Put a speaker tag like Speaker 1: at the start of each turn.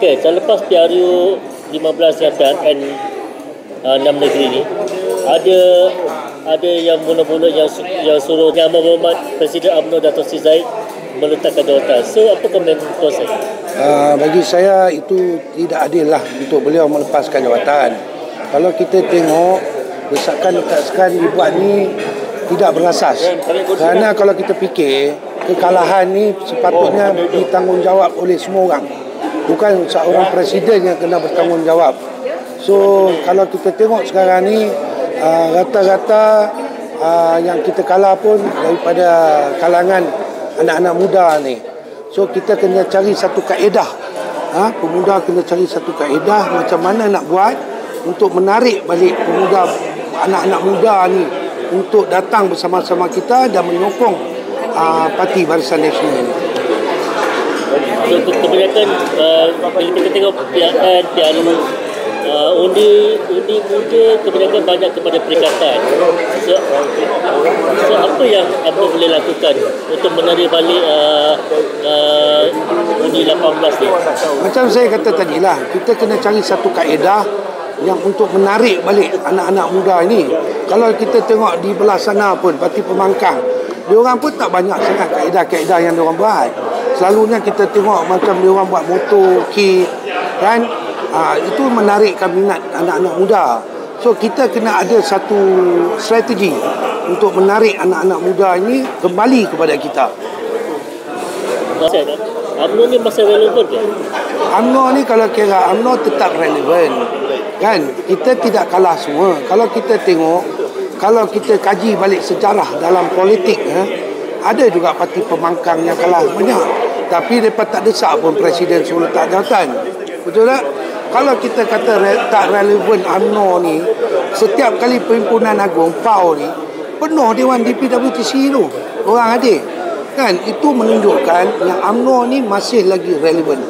Speaker 1: Okey, selepas PRU 15 yang PRN uh, 6 negeri ni ada ada yang mula-mula yang yang suruh Yang Berhormat Presiden UMNO Dato' Sri Zahid meletakkan jawatan. So apa komen tuan saya?
Speaker 2: Uh, bagi saya itu tidak adil lah untuk beliau melepaskan jawatan. Kalau kita tengok desakan-desakan dibuat ni tidak berasas. Kerana kalau kita fikir kekalahan ni sepatutnya ditanggungjawab oleh semua orang. Bukan seorang presiden yang kena bertanggungjawab. So kalau kita tengok sekarang ni uh, rata-rata uh, yang kita kalah pun daripada kalangan anak-anak muda ni. So kita kena cari satu kaedah. Ha, pemuda kena cari satu kaedah macam mana nak buat untuk menarik balik pemuda anak-anak muda ni untuk datang bersama-sama kita dan menyokong uh, parti Barisan Nasional ini.
Speaker 1: So, kebanyakan uh, bila kita tengok PRN, PRU uh, undi undi muda kebanyakan banyak kepada perikatan. So, so apa yang apa boleh lakukan untuk menarik balik uh, uh, undi 18 ni?
Speaker 2: Macam saya kata tadi lah, kita kena cari satu kaedah yang untuk menarik balik anak-anak muda ini. Kalau kita tengok di belah sana pun, parti pemangkang, dia orang pun tak banyak sangat kaedah-kaedah yang dia orang buat. Selalunya kita tengok macam dia orang buat motor, kit, kan? Ha, itu menarikkan minat anak-anak muda. So kita kena ada satu strategi untuk menarik anak-anak muda ini kembali kepada kita.
Speaker 1: UMNO ni masih relevan ke?
Speaker 2: UMNO ni kalau kira UMNO tetap relevan. Kan? Kita tidak kalah semua. Kalau kita tengok, kalau kita kaji balik sejarah dalam politik, eh, ada juga parti pemangkang yang kalah banyak. Tapi mereka tak desak pun presiden suruh tak jawatan. Betul tak? Kalau kita kata re, tak relevan UMNO ni, setiap kali perhimpunan agung, PAU ni, penuh Dewan DPWTC tu. Orang hadir. Kan? Itu menunjukkan yang UMNO ni masih lagi relevan.